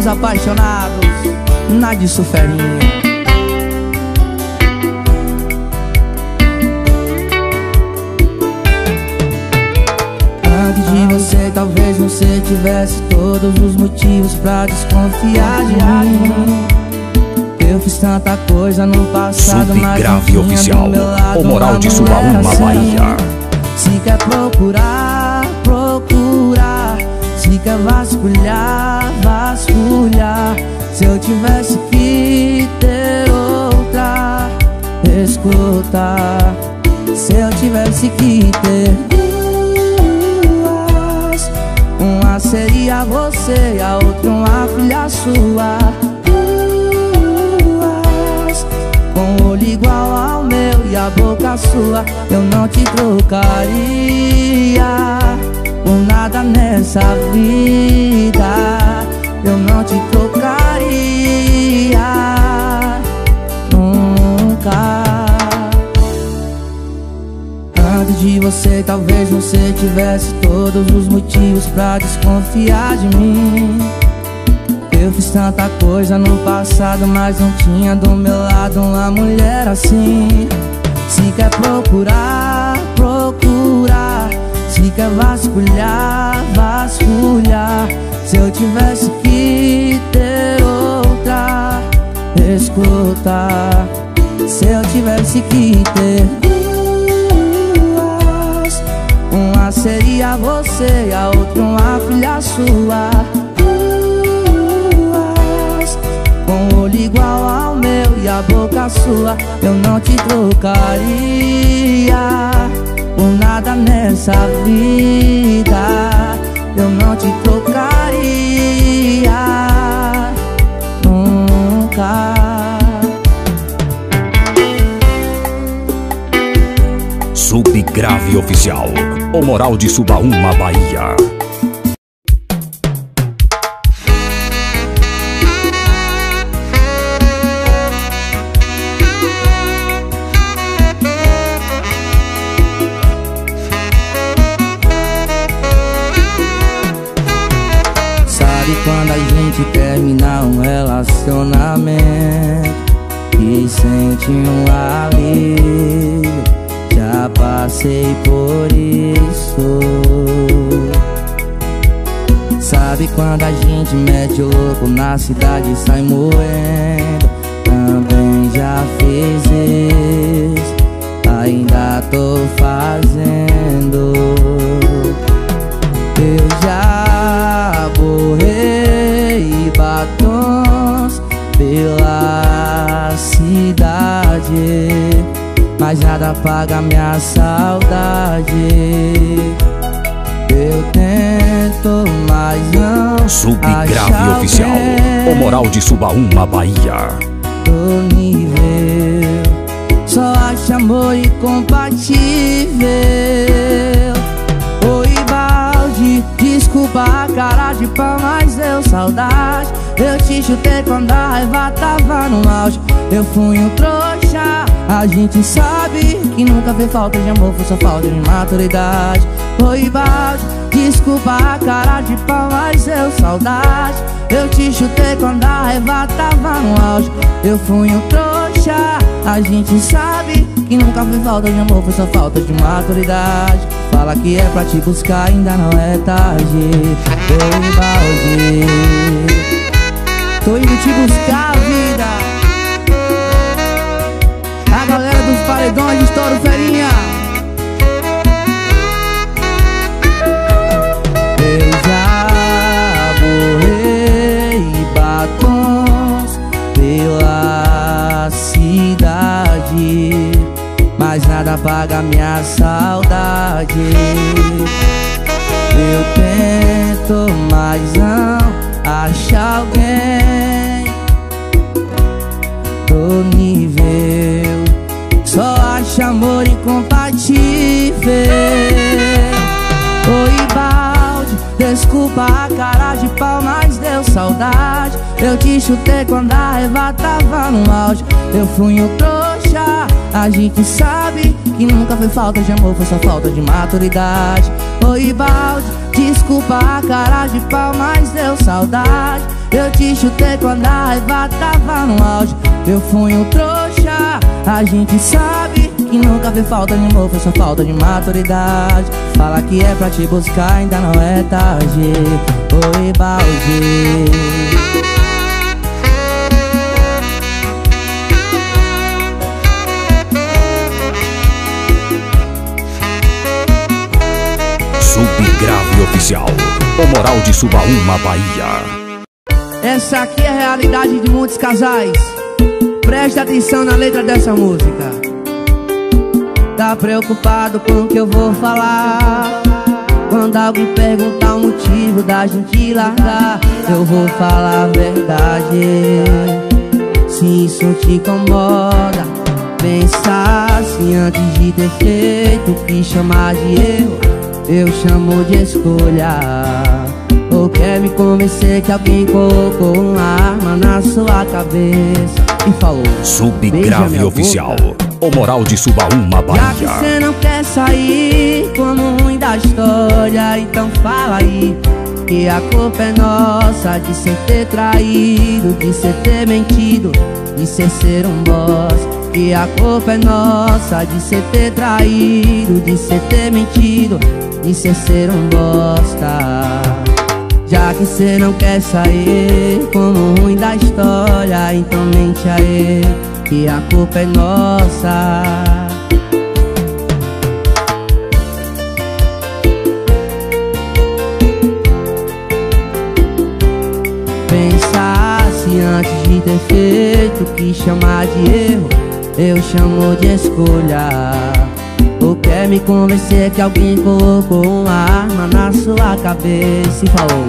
dos apaixonados Na de suferinha Antes de você, talvez você tivesse todos os motivos pra desconfiar de mim eu fiz tanta coisa no passado, mas tinha oficial. meu lado O moral de Subaúma, assim. Bahia. Se quer procurar, procurar Se quer vasculhar, Se eu tivesse que ter outra Escuta. Se eu tivesse que ter duas Uma seria você e a outra uma filha sua. Duas Com o olho igual ao meu e a boca sua Eu não te trocaria Por nada nessa vida Eu não te trocaria Nunca Antes de você, talvez você tivesse todos os motivos pra desconfiar de mim eu fiz tanta coisa no passado, mas não tinha do meu lado uma mulher assim. Se quer procurar, procurar. Se quer vasculhar, vasculhar. Se eu tivesse outra, escuta. Se eu tivesse que ter duas, uma seria você e a outra uma filha sua. Com o olho igual ao meu e a boca sua Eu não te trocaria Por nada nessa vida Eu não te trocaria Nunca Subgrave Oficial. O moral de Subaúma, Bahia. Já passei por isso. Sabe quando a gente mete o louco na cidade e sai moendo? Também já fiz isso. Ainda tô fazendo. Eu já borrei batons pela cidade Mas nada apaga minha saudade. Eu tento, mas não Subgrave Oficial. O moral de Subaúma, Bahia. do nível Só acha amor incompatível. Oi, balde, desculpa a cara de pau, mas deu saudade. Eu te chutei quando a raiva tava no auge. Eu fui um trouxa, a gente sabe Que nunca fez falta de amor, foi só falta de maturidade. Oi, balde, desculpa a cara de pau, mas deu saudade. Eu te chutei quando a raiva tava no auge. Eu fui um trouxa, a gente sabe Que nunca foi falta de amor, foi só falta de maturidade. Fala que é pra te buscar, ainda não é tarde. Oi, balde Tô indo te buscar, apaga minha saudade. Eu tento, mas não acho alguém. Do nível Só acho amor incompatível. Oi, balde, desculpa a cara de pau, mas deu saudade. Eu te chutei quando a raiva tava no auge. Eu fui um trouxa, a gente sabe Que nunca foi falta de amor, foi só falta de maturidade. Oi, balde, Desculpa a cara de pau, mas deu saudade. Eu te chutei quando a raiva tava no auge. Eu fui um trouxa, a gente sabe Que nunca fez falta de amor, foi só falta de maturidade. Fala que é pra te buscar, ainda não é tarde. Oi, balde Oficial. O Moral de Subaúma, Bahia. Essa aqui é a realidade de muitos casais. Preste atenção na letra dessa música. Tá preocupado com o que eu vou falar? Quando alguém perguntar o motivo da gente largar, eu vou falar a verdade. Se isso te incomoda, pensa assim antes de ter feito o que chamar de erro eu chamo de escolha. Ou quer me convencer que alguém colocou uma arma na sua cabeça? E falou Subgrave Oficial. O Moral de Subaúma, Bahia Já que você não quer sair como ruim da história Então fala aí que a culpa é nossa De ser ter traído, de ser ter mentido De ser ser um boss que a culpa é nossa de ser ter traído, de ser ter mentido de ser ser um bosta. Já que cê não quer sair como ruim da história Então mente aí que a culpa é nossa. Pensasse antes de ter feito que chamar de erro Eu chamo de escolha. Ou quer me convencer que alguém colocou uma arma na sua cabeça e falou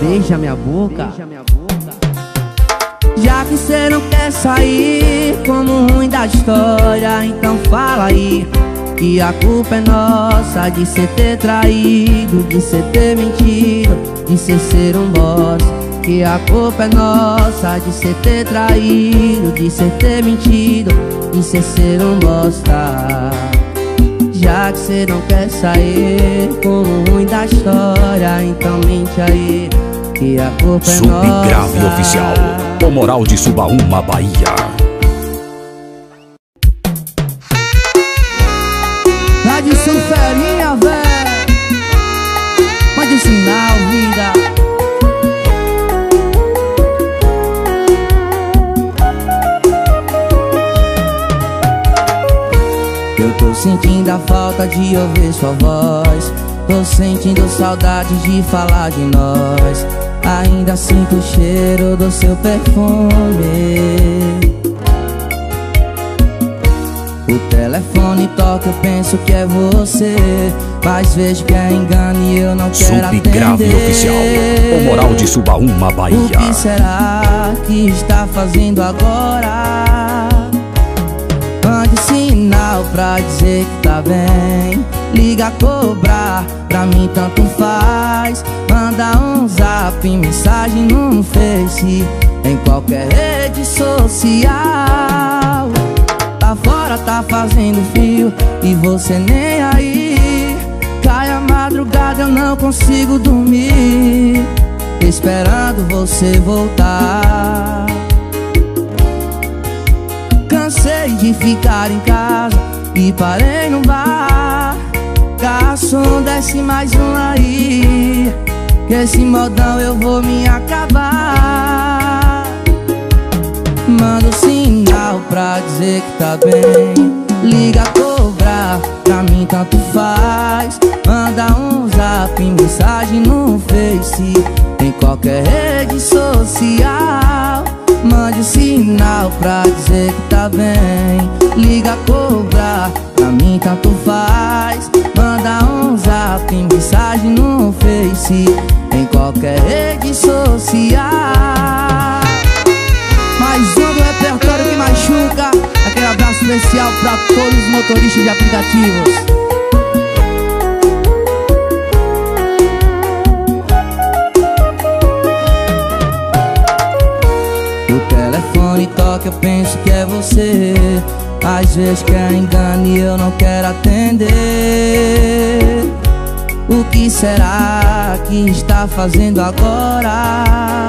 Beija minha boca, Beija minha boca. Já que cê não quer sair como ruim da história Então fala aí que a culpa é nossa De cê ter traído, de cê ter mentido De cê ser um bosta que a culpa é nossa de cê ter traído, de cê ter mentido, de cê ser um bosta. Já que cê não quer sair com o ruim da história Então mente aí que a culpa é nossa Subgrave Oficial O Moral de Subaúma, Bahia a falta de ouvir sua voz. Tô sentindo saudade de falar de nós. Ainda sinto o cheiro do seu perfume. O telefone toca, eu penso que é você. Mas vejo que é engano e eu não quero Subgrave atender. Oficial, o Moral de Subaúma, Bahia. O que será que está fazendo agora? Sinal pra dizer que tá bem. Liga cobrar, pra mim tanto faz. Manda um zap, mensagem no Face Em qualquer rede social. Tá fora, tá fazendo frio E você nem aí. Cai a madrugada, eu não consigo dormir. Esperando você voltar. Cansei de ficar em casa e parei no bar. Garçom, desce mais um aí Que esse modão eu vou me acabar. Manda um sinal pra dizer que tá bem. Liga cobrar, pra mim tanto faz. Manda um zap, mensagem no Face Em qualquer rede social Mande um sinal pra dizer que tá bem. Liga cobrar, pra mim tanto faz. Manda um zap, mensagem no Face Em qualquer rede social. Mais um do repertório que machuca. Aquele abraço especial pra todos os motoristas de aplicativos toca, eu penso que é você. Às vezes quer engano e eu não quero atender. O que será que está fazendo agora?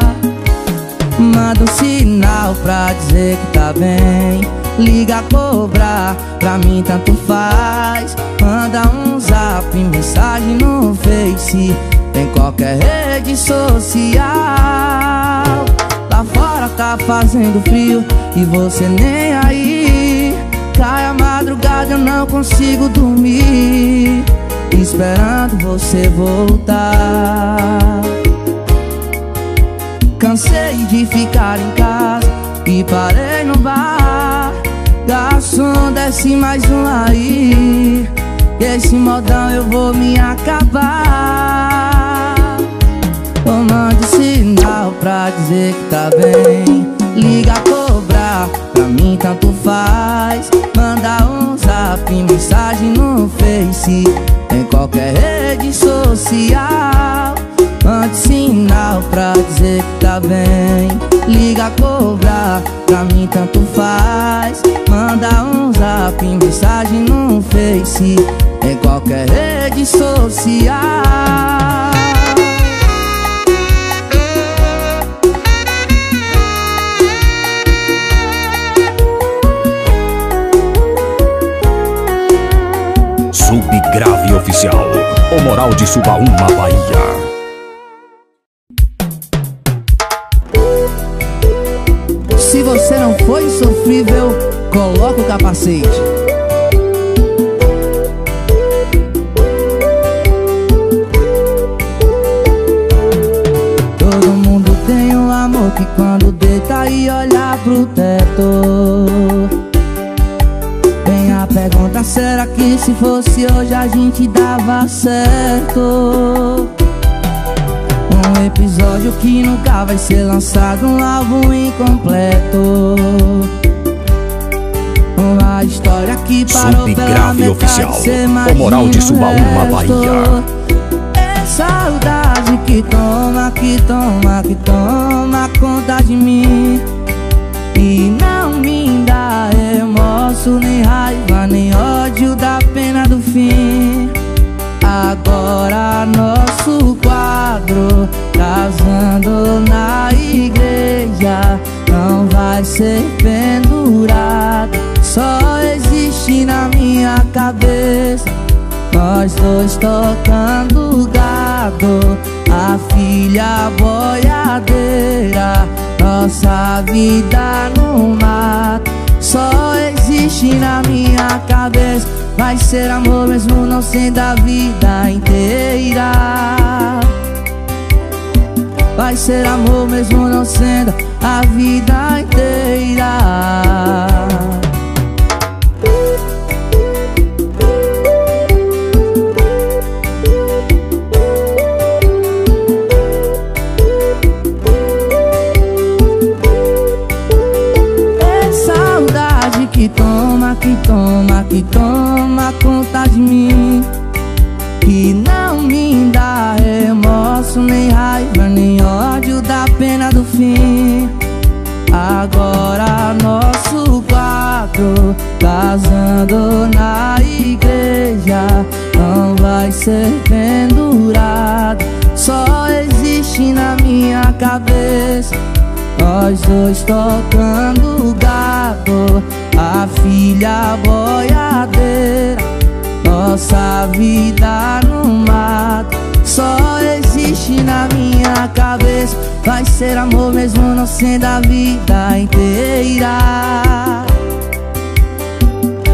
Manda um sinal pra dizer que tá bem. Liga a cobrar, pra mim tanto faz. Manda um zap, mensagem no Face. Em qualquer rede social Fora tá fazendo frio e você nem aí. Cai a madrugada eu não consigo dormir Esperando você voltar. Cansei de ficar em casa e parei no bar. Garçom, desce mais um aí Esse modão eu vou me acabar pra dizer que tá bem. Liga a cobrar, pra mim tanto faz. Manda um zap, mensagem no Face. Em qualquer rede social. Mande sinal pra dizer que tá bem. Liga a cobrar, pra mim tanto faz. Manda um zap, mensagem no Face. Em qualquer rede social Subgrave Oficial. O Moral de Subaúma, Bahia. Se você não foi sofrível, coloca o capacete. Todo mundo tem um amor que quando deita e olha pro teto fosse hoje a gente dava certo? Um episódio que nunca vai ser lançado, um álbum incompleto Uma história que parou pela Subgrave metade, Oficial. O Moral de Subaúma. Bahia. É saudade que toma, que toma, que toma conta de mim E não me dá remorso, nem raiva, nem ódio da fim. Agora nosso quadro casando na igreja Não vai ser pendurado, só existe na minha cabeça nós dois tocando gado. A filha boiadeira Nossa vida no mato Só existe na minha cabeça Vai ser amor mesmo não sendo a vida inteira. Vai ser amor mesmo não sendo a vida inteira. É saudade que toma, que toma, que toma ser pendurado, só existe na minha cabeça. Nós dois tocando gado. A filha boiadeira. Nossa vida no mato. Só existe na minha cabeça. Vai ser amor mesmo não sendo a vida inteira.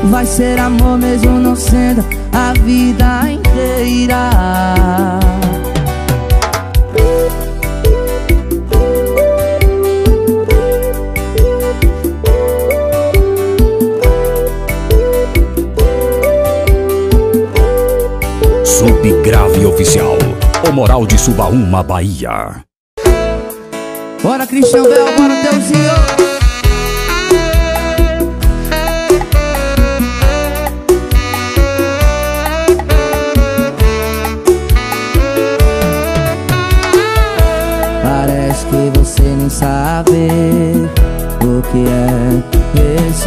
Vai ser amor mesmo não sendo a vida inteira Subgrave Oficial. O Moral de Subaúma, Bahia. Bora Cristian Bel, bora Deusinho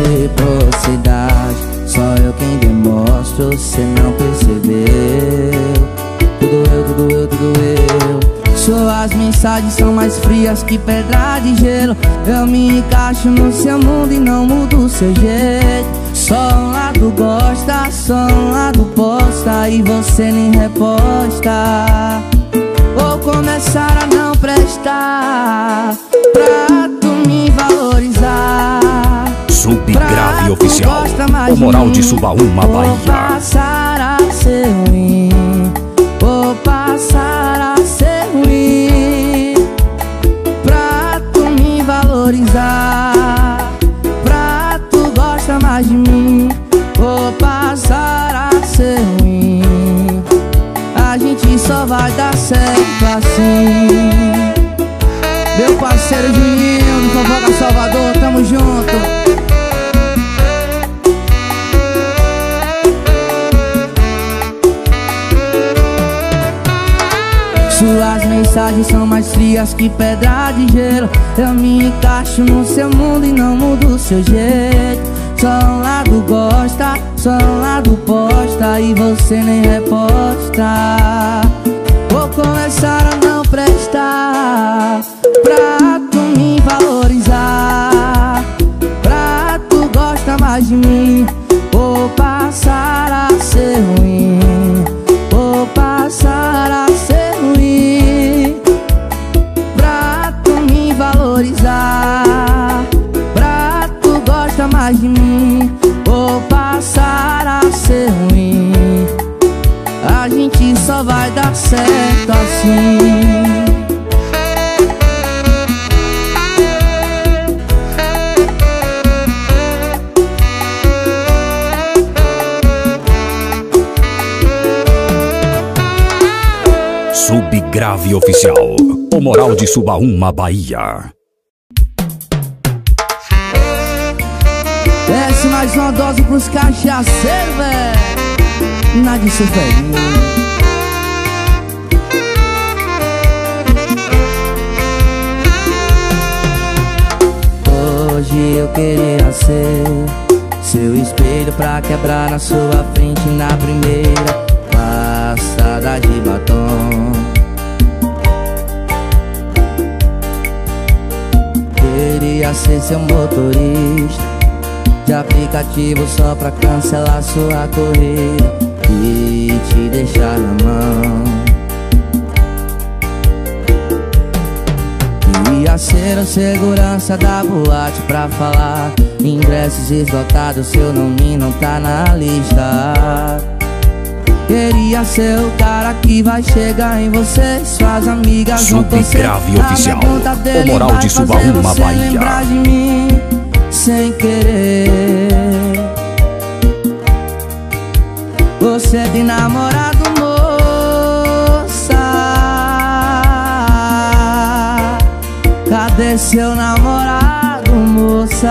reciprocidade. Só eu quem demonstro, você não percebeu. Tudo eu, tudo eu, tudo eu. Suas mensagens são mais frias que pedra de gelo. Eu me encaixo no seu mundo e não mudo o seu jeito. Só um lado gosta, só um lado posta E você nem reposta. Vou começar a não prestar Oficial. O Moral de Subaúma, Bahia. Vou passar a ser ruim. Vou passar a ser ruim. Pra tu me valorizar Pra tu gostar mais de mim. Vou passar a ser ruim. A gente só vai dar certo assim. Meu parceiro Juninho do Fofoca Salvador, tamo junto mensagens são mais frias que pedra de gelo. Eu me encaixo no seu mundo e não mudo o seu jeito. Só um lado gosta, só um lado posta E você nem reposta. Vou começar a assim Subgrave Oficial O Moral de Subaúma, Bahia. Desce mais uma dose pros cachaceiros, velho. Nada disso, velho Eu queria ser. Seu espelho pra quebrar na sua frente na primeira Passada de batom. Queria ser seu motorista De aplicativo só pra cancelar sua corrida E te deixar na mão Queria ser o segurança da boate pra falar. Ingressos esgotados, seu nome não tá na lista. Queria ser o cara que vai chegar em você Suas amigas vão torcer. Subgrave Oficial. O Moral de Subaúma, Bahia. lembrar de mim sem querer. Você tem namorado, Cadê seu namorado, moça?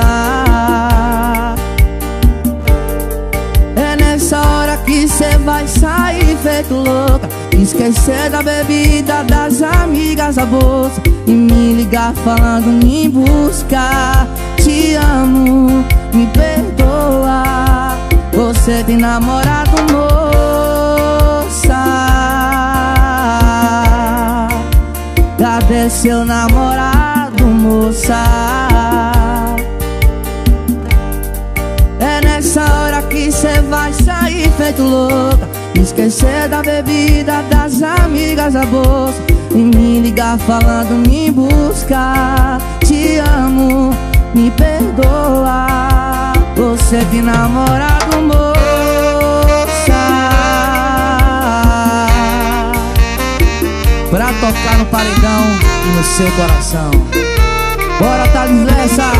É nessa hora que cê vai sair feito louca. Esquecer da bebida, das amigas, a bolsa. E me ligar falando me buscar Te amo, me perdoa. Você tem namorado, moça. Cadê seu namorado, moça? É nessa hora que cê vai sair feito louca. Esquecer da bebida, das amigas, a bolsa. E me ligar falando me buscar Te amo, me perdoa. Você tem namorado, moça. Pra tocar no paredão e no seu coração Bora, Thales Lessa!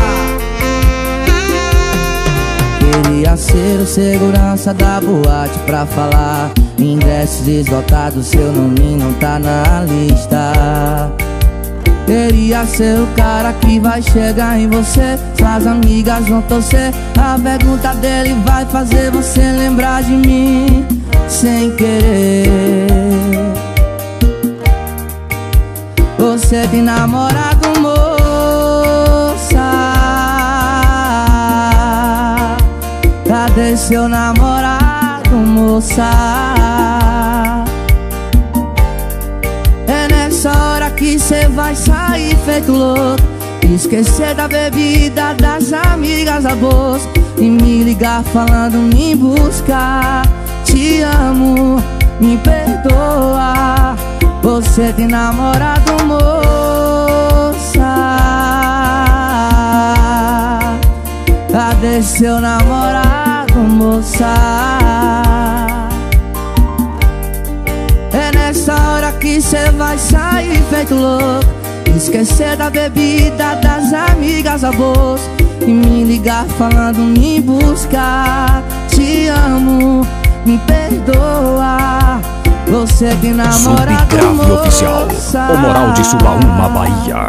Queria ser o segurança da boate pra falar. Ingressos esgotados, seu nome não tá na lista. Queria ser o cara que vai chegar em você. Suas amigas vão torcer. A pergunta dele vai fazer você lembrar de mim Sem querer. Você tem namorado, moça seu namorado, moça? É nessa hora que cê vai sair feito louco. Esquecer da bebida, das amigas a bolsa E me ligar falando me buscar Te amo, me perdoa. Você tem namorado, moça. Cadê seu namorado, moça? É nessa hora que cê vai sair feito louco. Esquecer da bebida, das amigas a bolsa E me ligar falando me buscar Te amo, me perdoa. Você tem namorado, Subgrave moça. Oficial. O Moral de Subaúma, Bahia.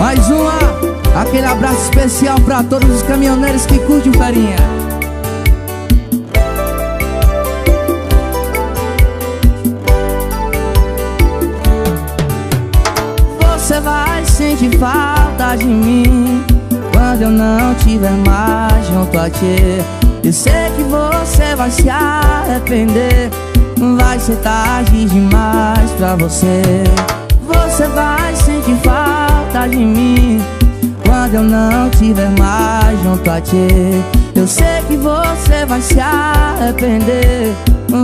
Mais uma, aquele abraço especial pra todos os caminhoneiros que curtem farinha sente falta de mim Quando eu não tiver mais junto a ti. Eu sei que você vai se arrepender Vai ser tarde demais pra você. Você vai sentir falta de mim Quando eu não tiver mais junto a ti. Eu sei que você vai se arrepender.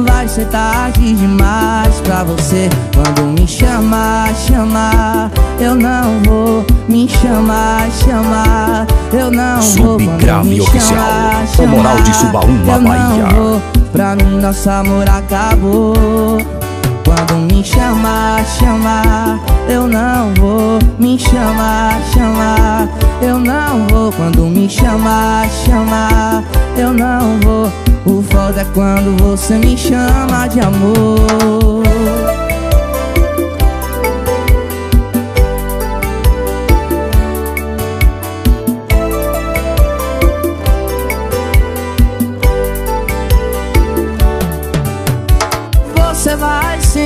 Vai ser tarde demais pra você. Quando me chamar, chamar Eu não vou me chamar, chamar. Eu não vou quando me oficial chamar, chamar. Moral de Subaúma, Eu Bahia. vou, pra mim nosso amor acabou Quando me chamar, chamar Eu não vou me chamar, chamar Eu não vou quando me chamar, chamar Eu não vou. O foda é quando você me chama de amor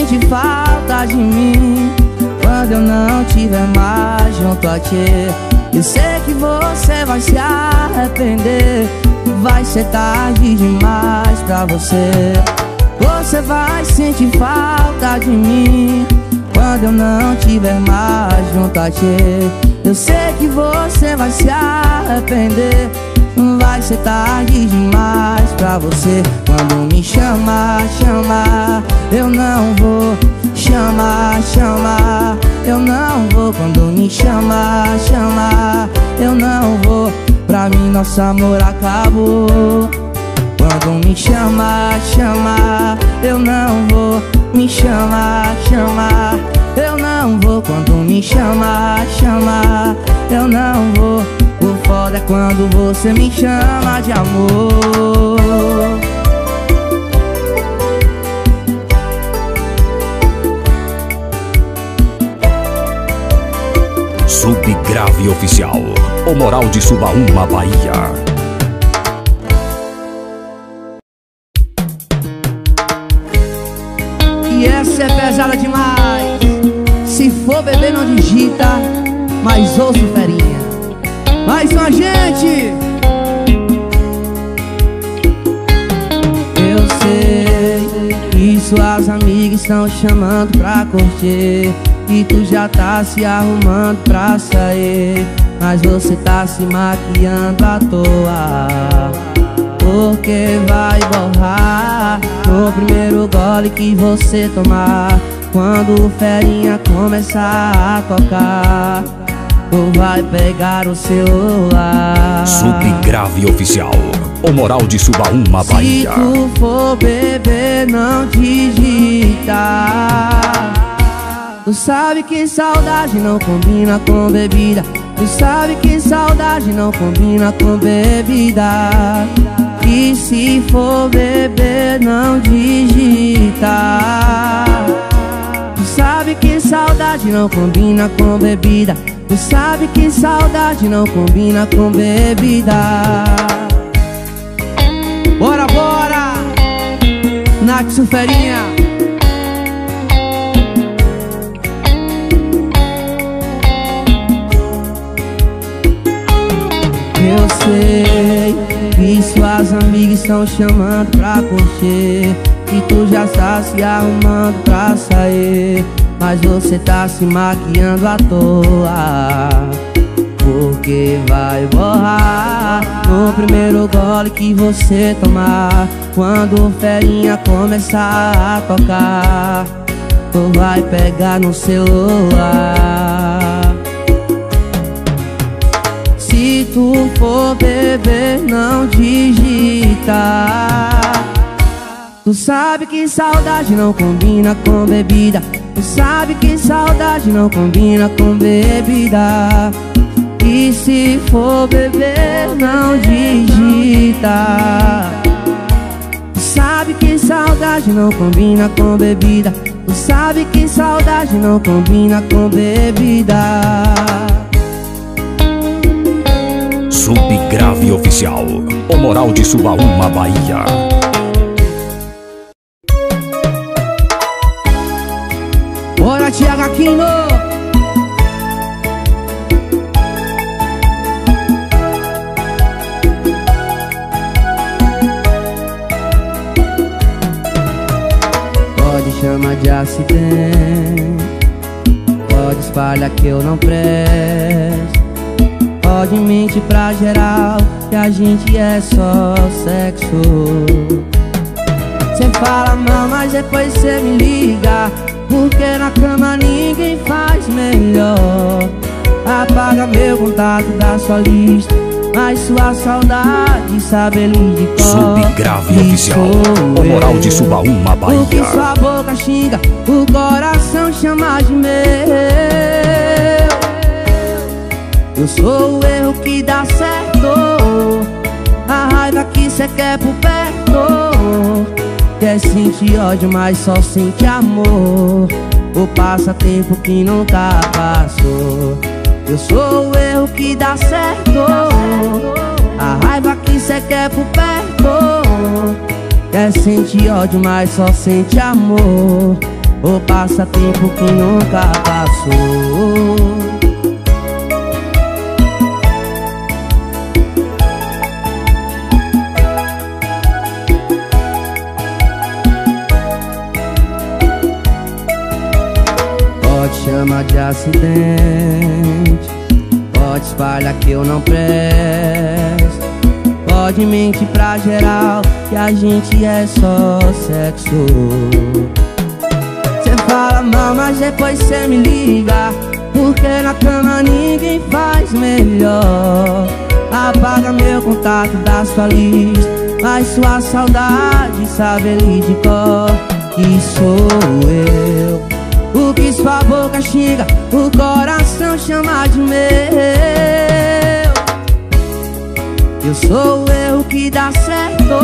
sentir falta de mim. Quando eu não tiver mais junto a ti Eu sei que você vai se arrepender. Vai ser tarde demais pra você. Você vai sentir falta de mim. Quando eu não tiver mais junto a ti Eu sei que você vai se arrepender Vai ser tarde demais pra você. Quando me chamar, chamar Eu não vou chamar, chamar Eu não vou. Quando me chamar, chamar Eu não vou. Pra mim nosso amor acabou. Quando me chamar, chamar Eu não vou. Me chamar, chamar Eu não vou. Quando me chamar, chamar Eu não vou foda é quando você me chama de amor. Subgrave Oficial O Moral de Subaúma, Bahia. E essa é pesada demais. Se for beber não digita Mas ouço ferinha Mais uma gente! Eu sei que suas amigas estão chamando pra curtir e tu já tá se arrumando pra sair Mas você tá se maquiando à toa Porque vai borrar No primeiro gole que você tomar Quando o ferinha começar a tocar ou vai pegar o celular? Subgrave Oficial. O Moral de Subaúma, Bahia. Se tu for beber, não digita. Tu sabe que saudade não combina com bebida. Tu sabe que saudade não combina com bebida. E se for beber não digita. Tu sabe que saudade não combina com bebida Tu sabe que saudade não combina com bebida. Bora, bora! Nath Suferinha Eu sei que suas amigas estão chamando pra curtir E tu já está se arrumando pra sair Mas você tá se maquiando à toa. Porque vai borrar No primeiro gole que você tomar. Quando o ferinha começar a tocar Tu vai pegar no celular. Se tu for beber, não digita. Tu sabe que saudade não combina com bebida Tu sabe que saudade não combina com bebida E se for beber, não digita sabe que saudade não combina com bebida Tu sabe que saudade não combina com bebida Subgrave Oficial. O Moral de Subaúma, Bahia. Pode chamar de acidente. Pode espalhar que eu não presto. Pode mentir pra geral que a gente é só sexo. Cê fala mal, mas depois cê me liga Porque na cama ninguém faz melhor. Apaga meu contato da sua lista. Mas sua saudade sabe ele de cor. Subgrave Oficial. O moral de Subaúma, Bahia. O que sua boca xinga O coração chama de meu. Eu sou o erro que dá certo. A raiva que cê quer por perto Quer sentir ódio, mas só sente amor. O passatempo que nunca passou. Eu sou o erro que dá certo. A raiva que cê quer por perto. Quer sentir ódio, mas só sente amor. O passatempo que nunca passou de acidente. Pode espalhar que eu não presto. Pode mentir pra geral que a gente é só sexo. Cê fala mal, mas depois cê me liga. Porque na cama ninguém faz melhor. Apaga meu contato da sua lista. Mas sua saudade sabe ele de cor. Que sou eu sua boca xinga, o coração chama de meu. Eu sou o erro que dá certo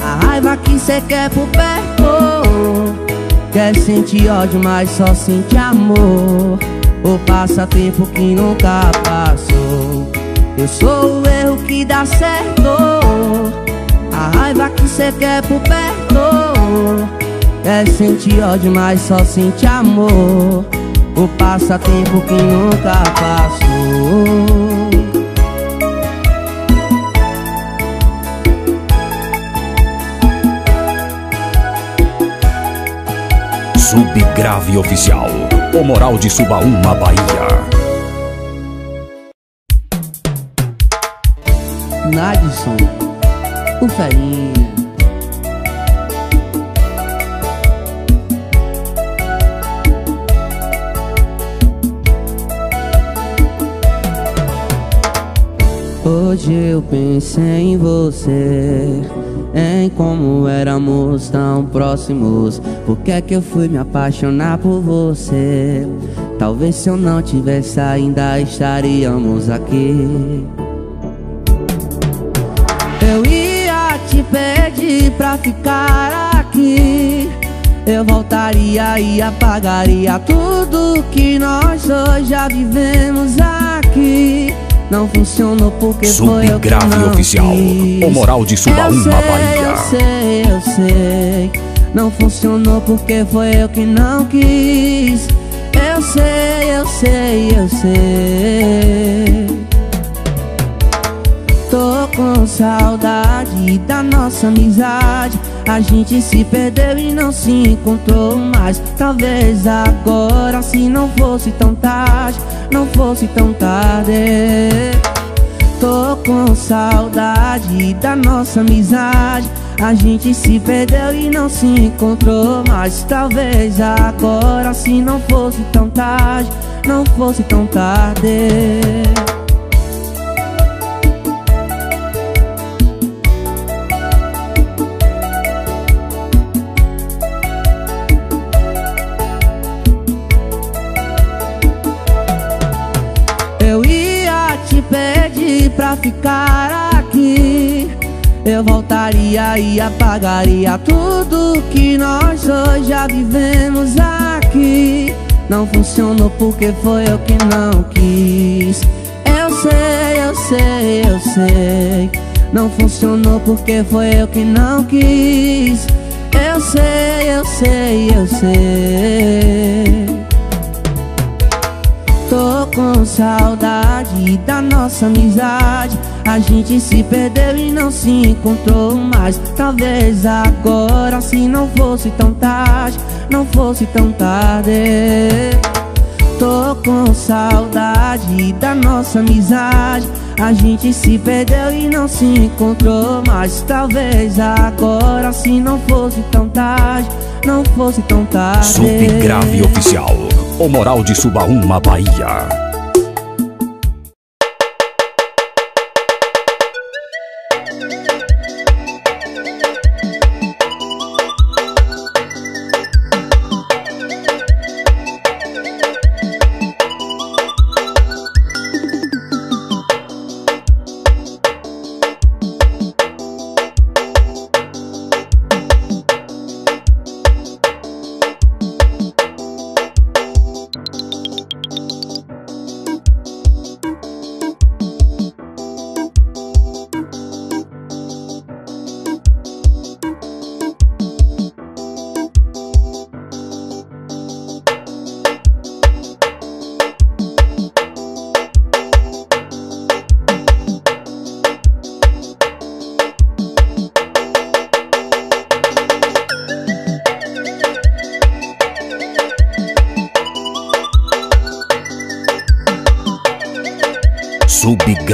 A raiva que cê quer por perto. Quer sentir ódio, mas só sente amor. O passatempo que nunca passou. Eu sou o erro que dá certo A raiva que cê quer por perto é sentir ódio, mas só sente amor. O passatempo que nunca passou. Subgrave Oficial O Moral de Subaúma, Bahia. Nadson O Ferinha Hoje eu pensei em você Em como éramos tão próximos. Por que é que eu fui me apaixonar por você? Talvez se eu não tivesse ainda estaríamos aqui. Eu ia te pedir pra ficar aqui. Eu voltaria e apagaria tudo que nós dois já vivemos aqui não funcionou porque foi eu que não oficial. Quis. O moral de Subaúma, Bahia. Eu sei, eu sei. Não funcionou porque foi eu que não quis. Eu sei, eu sei, eu sei. Tô com saudade da nossa amizade A gente se perdeu e não se encontrou mais. Talvez agora se não fosse tão tarde Não fosse tão tarde. Tô com saudade da nossa amizade. A gente se perdeu e não se encontrou mais. Talvez agora se não fosse tão tarde Não fosse tão tarde ficar aqui. Eu voltaria e apagaria tudo que nós dois já vivemos aqui. Não funcionou porque foi eu que não quis. Eu sei, eu sei, eu sei. Não funcionou porque foi eu que não quis. Eu sei, eu sei, eu sei Tô com saudade da nossa amizade. A gente se perdeu e não se encontrou mais. Talvez agora se não fosse tão tarde Não fosse tão tarde. Tô com saudade da nossa amizade A gente se perdeu e não se encontrou mais Talvez agora se não fosse tão tarde Não fosse tão tarde Subgrave Oficial. O Moral de Subaúma, Bahia.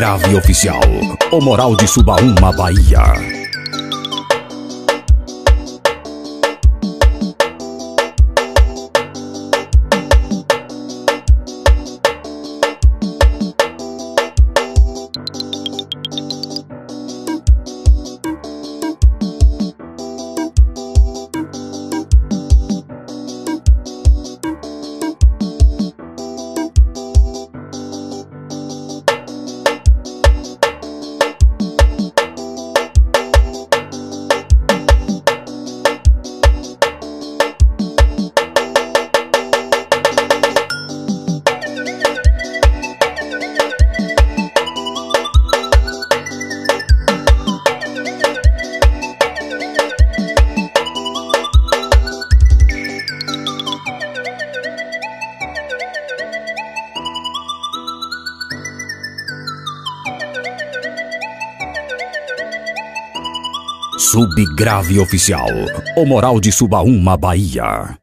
Subgrave Oficial. O Moral de Subaúma, Bahia. Subgrave Oficial. O Moral de Subaúma, Bahia.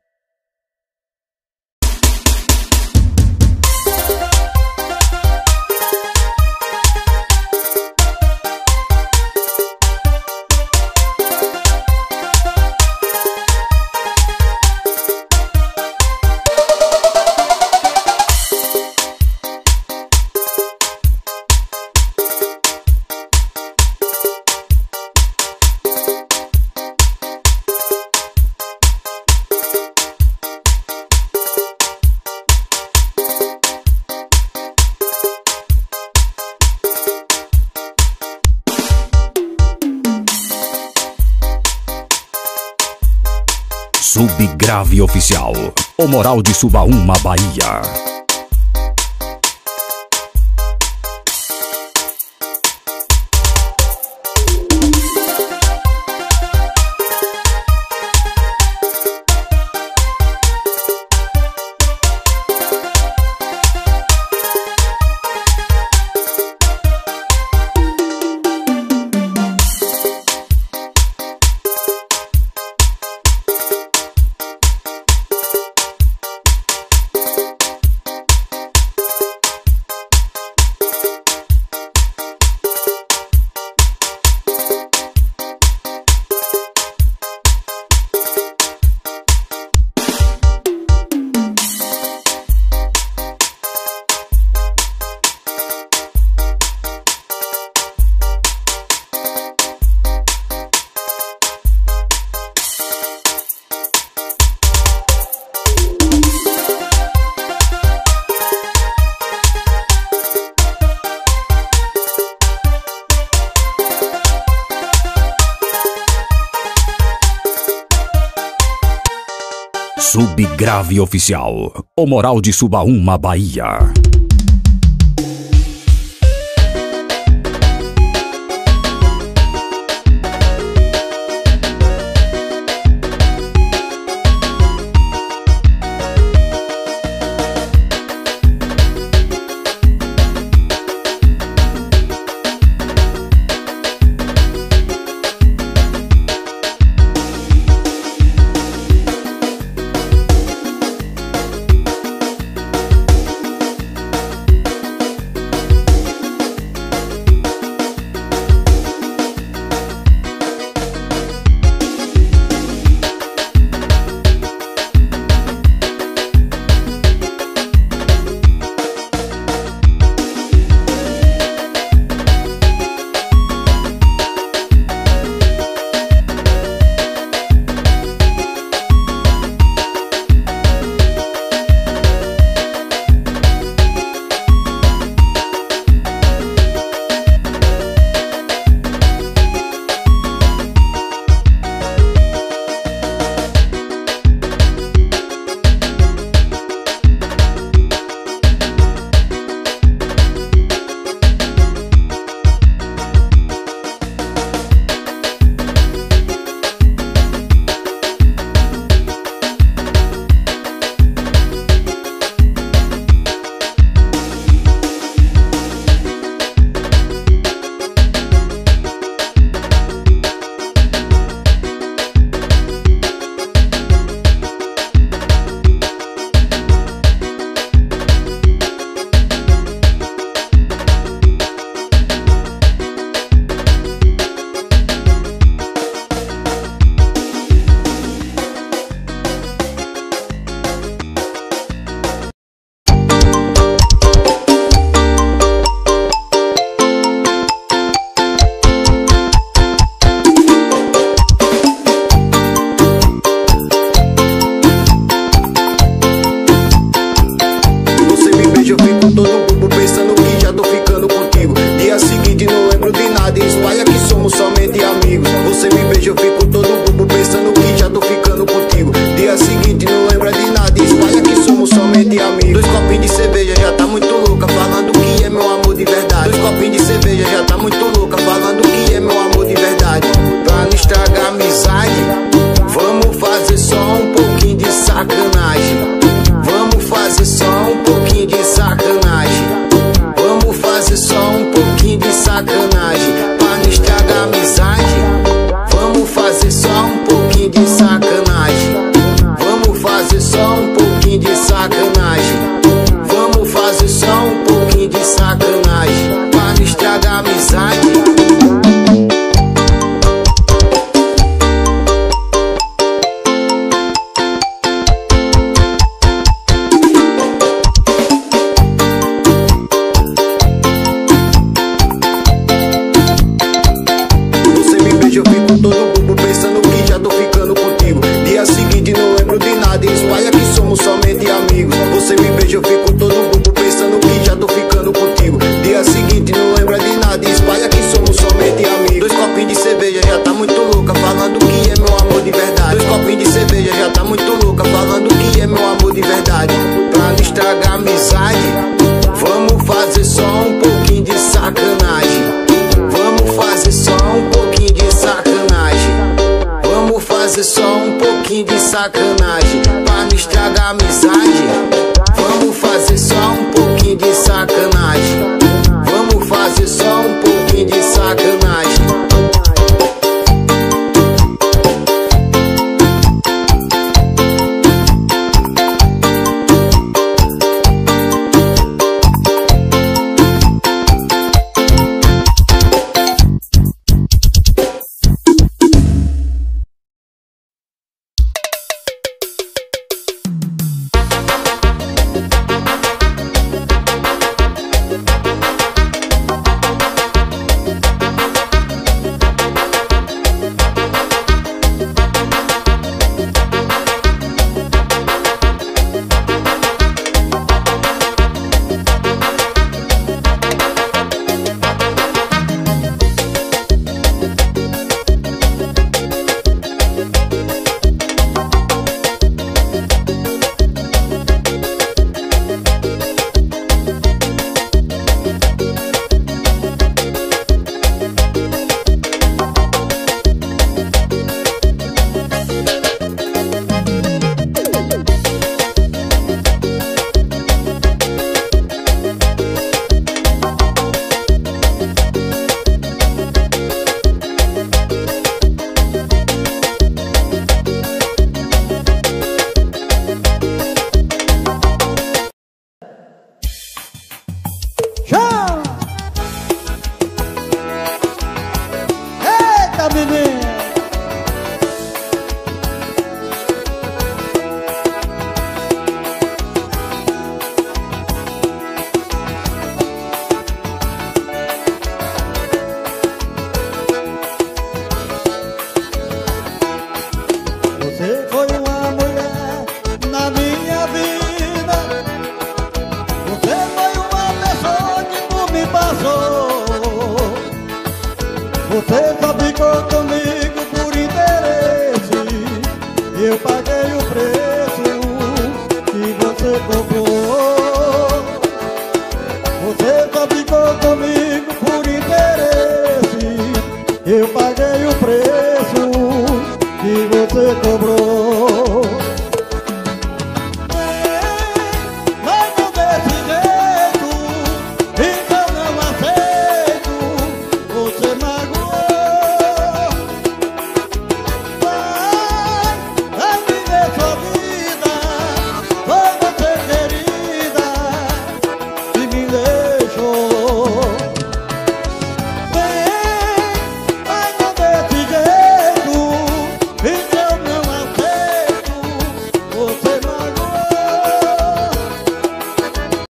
Subgrave Oficial. O Moral de Subaúma, Bahia. Subgrave Oficial. O Moral de Subaúma, Bahia.